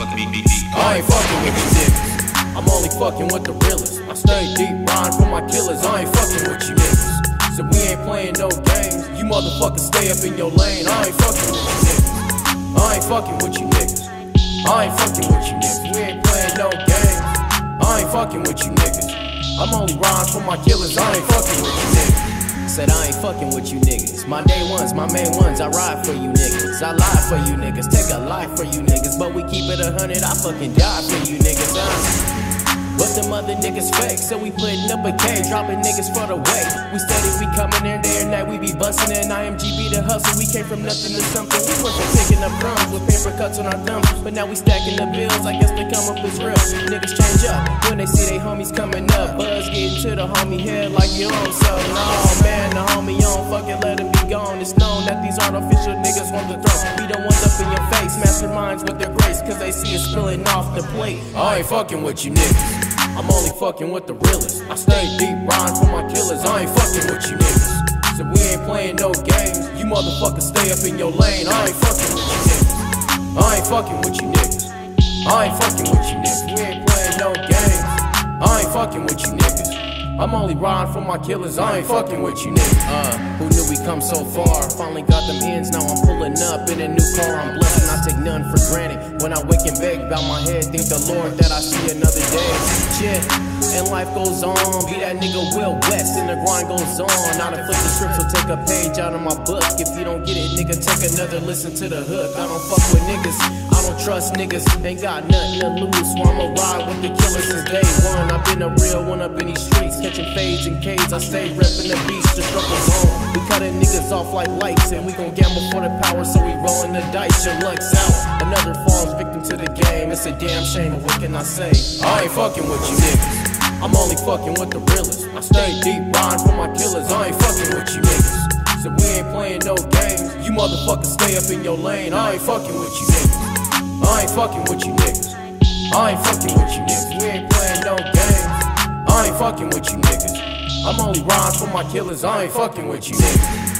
I ain't fucking with you niggas. I'm only fucking with the realest. I stay deep, riding for my killers. I ain't fucking with you niggas. So we ain't playing no games. You motherfuckers stay up in your lane. I ain't fucking with you niggas. I ain't fucking with you niggas. I ain't fucking with you niggas. We ain't playing no games. I ain't fucking with you niggas. I'm only riding for my killers. I ain't fucking with you niggas. Said I ain't fucking with you niggas. My day ones, my main ones, I ride for you niggas. I lie for you niggas, take a life for you niggas. But we keep it a hundred, I fucking die for you niggas. Uh. But them other niggas fake, so we putting up a K, dropping niggas for the way. We steady, we coming in there and night, we be busting in IMGB the hustle. We came from nothing to something. We went from picking up crumbs with paper cuts on our thumbs, but now we stacking the bills. I guess they come up as real. Niggas change up when they see they homies coming up. Buzz getting to the homie head like you on so no artificial niggas want to throw. We don't want up in your face, masterminds with their grace, cause they see us spilling off the plate. I ain't fucking with you niggas. I'm only fucking with the realest. I stay deep, riding for my killers. I ain't fucking with you niggas. So we ain't playing no games. You motherfuckers stay up in your lane. I ain't fucking with you niggas. I ain't fucking with you niggas. I ain't fucking with you niggas. We ain't playing no games. I ain't fucking with you niggas. I'm only riding for my killers, I ain't fucking with you niggas. Uh, who knew we come so far? Finally got them ends, now I'm pulling up in a new car. I'm blessed and I take none for granted. When I wake and beg, bow my head, thank the Lord that I see another day. Shit, and life goes on. Be that nigga Will West, and the grind goes on. Now to flip the script, so take a page out of my book. If you don't get it, nigga, take another listen to the hook. I don't fuck with niggas, I don't trust niggas. Ain't got nothing to lose, so I'ma ride with the killers since day one. I've been a real one up in these streets, catching fades and K's. I stay reppin' the beast, to drop the struggle's on. We cutting niggas off like lights, and we gon' gamble for the power, so we rollin' the dice. Your luck's out. Another falls victim to the game. It's a damn shame, what can I say? I ain't fucking with you niggas. I'm only fucking with the realest. I stay deep, riding for my killers. I ain't fucking with you niggas. So we ain't playing no games. You motherfuckers stay up in your lane. I ain't fucking with you niggas. I ain't fucking with you niggas. I ain't fucking with you niggas. We ain't playing no games. I ain't fucking with you niggas. I'm only riding for my killers. I ain't fucking with you niggas.